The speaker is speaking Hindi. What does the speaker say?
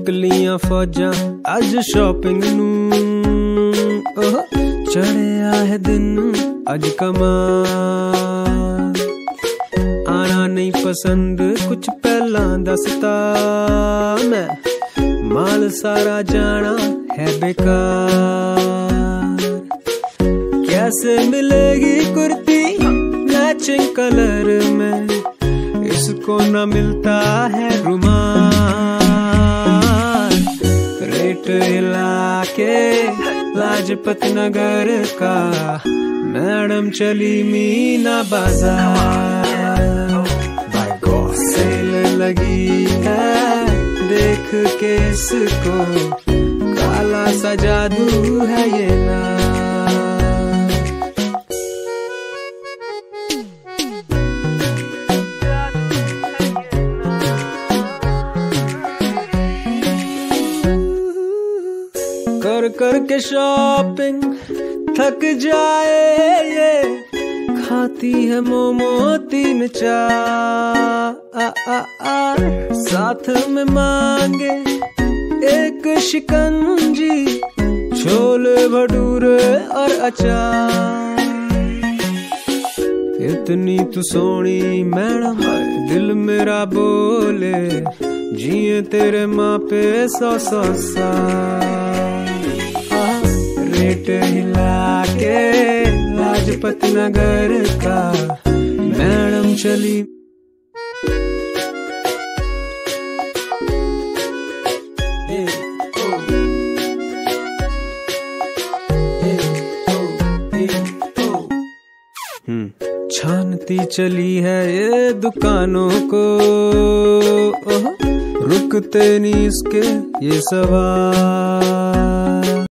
ਨਿਕਲੀਆਂ ਫੌਜਾਂ ਅੱਜ ਸ਼ਾਪਿੰਗ ਨੂੰ ਓਹ ਚੜਿਆ ਹੈ ਦਿਨ ਅੱਜ ਕਮਾਲ ਆਣਾ ਨਹੀਂ ਪਸੰਦ ਕੁਝ ਪਹਿਲਾਂ ਦੱਸਤਾ ਮੈਂ ਮਾਲ ਸਾਰਾ ਜਾਣਾ है बेकार कैसे मिलेगी कुर्ती मैचिंग कलर में इसको न मिलता है रुमाल रेट हिला के लाजपत नगर का मैडम चली मीना बाज़ार। सेल लगी है देख के इसको। काला सा जादू है ये ना कर कर के शॉपिंग थक जाए ये। खाती है मोमो, तीन चार। साथ में मांगे एक शिकंजी, छोले, भटूरे और अचार। इतनी तू सोनी मैडम, दिल मेरा बोले, जिए तेरे माँ पे सौ सौ सा रेट हिला के लाजपत नगर का मैडम चली। छानती चली है ये दुकानों को। रुकते नहीं इसके, ये सवाल।